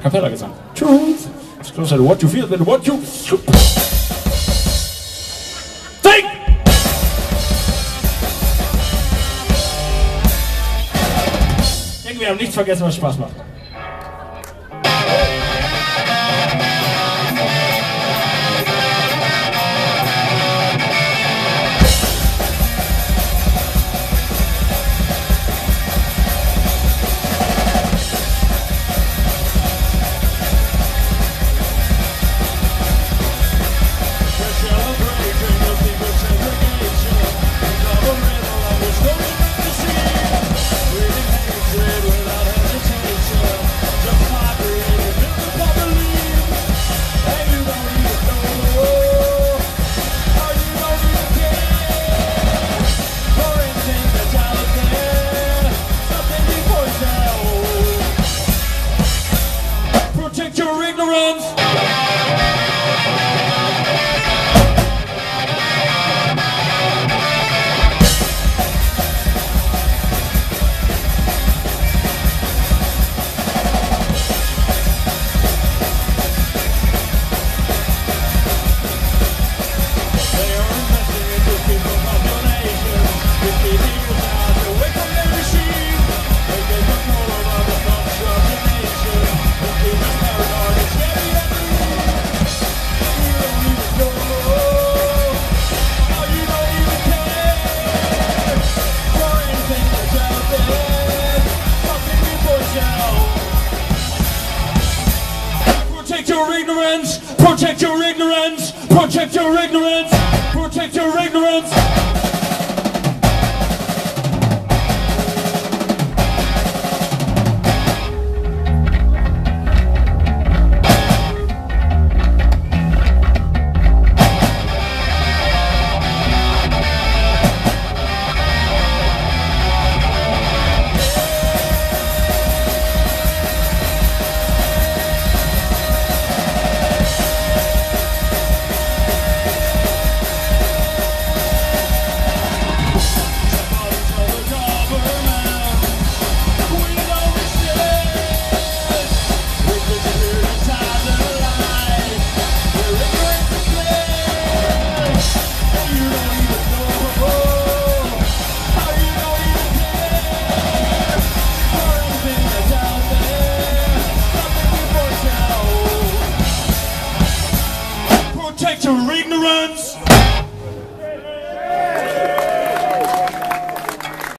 A cappella Gesang. Truth. It's closer to what you feel than what you. Sing! Ich denke, wir haben nichts vergessen, was Spaß macht. Jones. Ignorance. Protect your ignorance. Protect your ignorance. Protect your ignorance. Protect your ignorance.